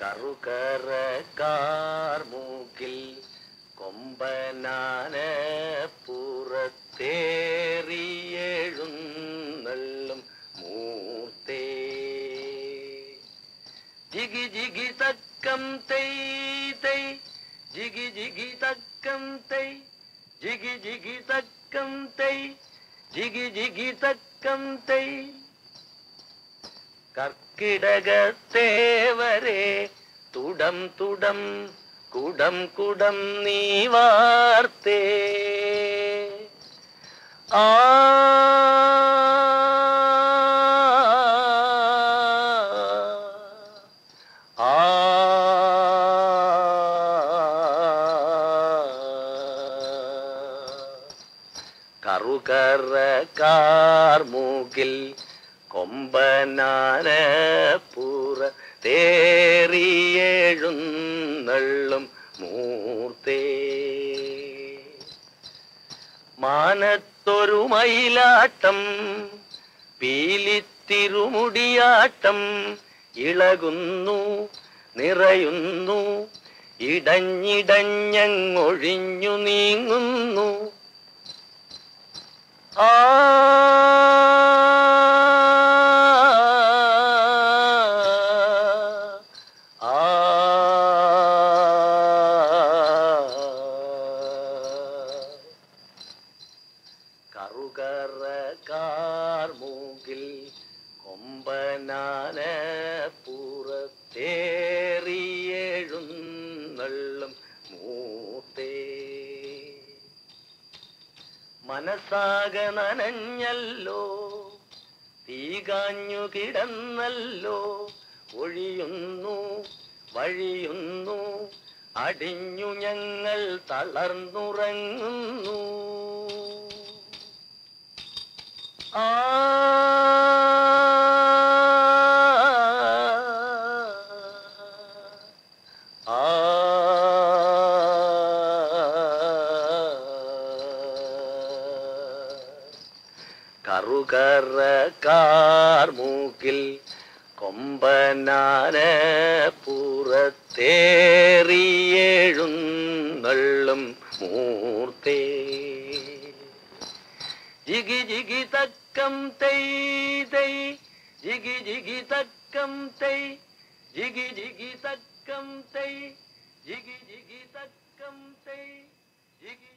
കറുകറക്കാർ മൂക്കിൽ കൊമ്പനാന പുറത്തേറിയെഴുന്നള്ളും മൂർത്തേ. ജിഗി ജിഗി തക്കം തൈ തൈ ജിഗി ജിഗി തക്കം തൈ ജിഗി ജിഗി തക്കം തൈ ജിഗി ജിഗി തക്കം തൈ. കർക്കിടകത്തേവരെ തുടം തുടം കുടം കുടം നീ വാർത്തേ. ആ ആ കാർമൂകിൽ കൊമ്പനാന പൂറ തേറിയെഴുന്നള്ളും മൂർത്തേ. മാനത്തൊരു മയിലാട്ടം പീലിത്തിരുമുടിയാട്ടം ഇളകുന്നു നിറയുന്നു ഇടഞ്ഞിടഞ്ഞങ്ങൊഴിഞ്ഞു നീങ്ങുന്നു. ആ കറുകറക്കാർ കാർമൂകിൽ കൊമ്പനാന പുറത്തേറിയെഴുന്നള്ളും മൂത്തേ. മനസ്സാക നനഞ്ഞല്ലോ തീകാഞ്ഞു കിടന്നല്ലോ ഒഴിയുന്നു വഴിയുന്നു അടിഞ്ഞു ഞങ്ങൾ തളർന്നുറങ്ങുന്നു. ആ ആ കറുകറക്കാർ മൂക്കിൽ കൊമ്പനാന പുറത്തേറിയെഴുന്നള്ളും മൂർത്തേ ജിഗി ജിഗി തക്കം തൈ തൈ ജിഗി ജിഗി തക്കം തൈ ജിഗി ജിഗി തക്കം തൈ ജിഗി ജിഗി തക്കം തൈ ജിഗി